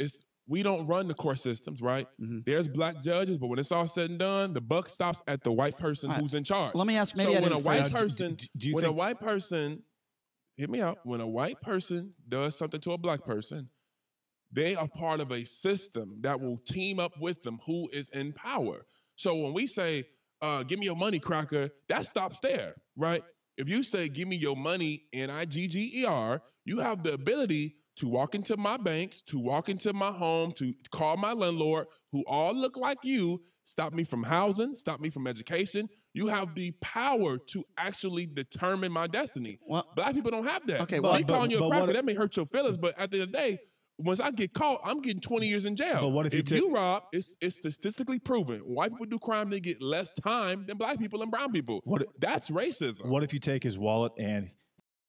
it's we don't run the court systems, right? Mhm. There's black judges, but when it's all said and done, the buck stops at the white person All right. who's in charge. Let me ask. Maybe so I when a white phrase- person, do- do you when a white person, hear me out. When a white person does something to a black person, they are part of a system that will team up with them who is in power. So when we say, uh, "Give me your money, cracker," that stops there, right? If you say, "Give me your money," N I G G E R, you have the ability to walk into my banks, to walk into my home, to call my landlord, who all look like you, stop me from housing, stop me from education. You have the power to actually determine my destiny. Well, Black people don't have that. Okay, well- me calling you a cracker, that may hurt your feelings, but at the end of the day, once I get caught, I'm getting 20 years in jail. But what if you if take- you rob, it's it's statistically proven. White people do crime, they get less time than black people and brown people. What- That's racism. What if you take his wallet and